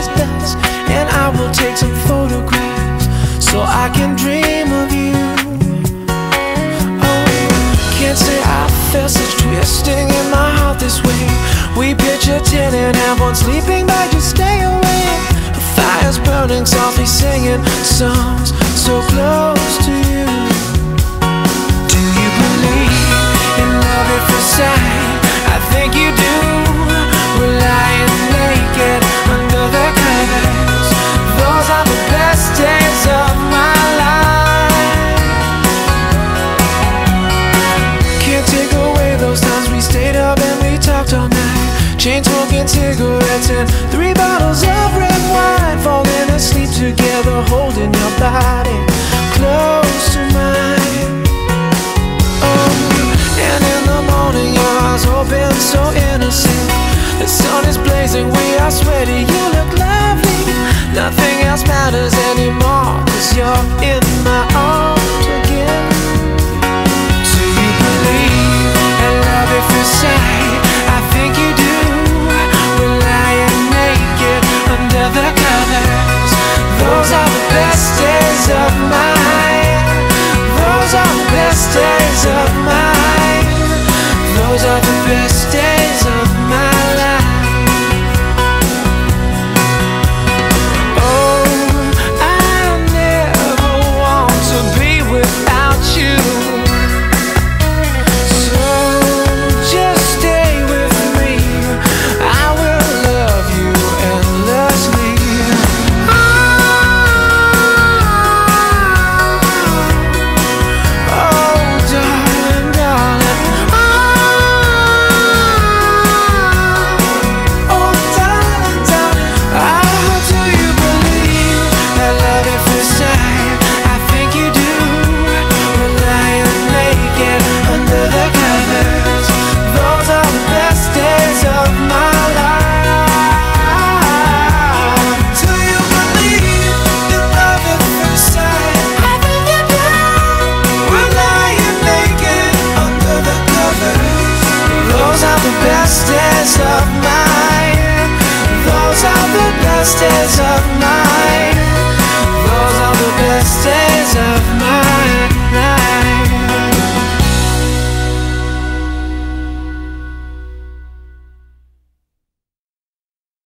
is best, and I will take some photographs so I can dream of you. Oh, can't say I felt such twisting in my heart this way. We pitch a tent and have one sleeping bag, just stay away. Fire's burning softly, singing songs so close to you. Cigarettes three bottles of red wine. Falling asleep together, holding your body close to mine. Oh, and in the morning your eyes open so innocent. The sun is blazing, we are sweaty, you look lovely. Nothing else matters anymore, cause you're in my arms Those are the best days of my